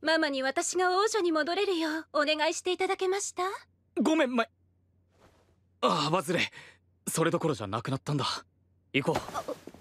ママに私が王女に戻れるようお願いしていただけました？ごめんまああ忘れそれどころじゃなくなったんだ。行こう。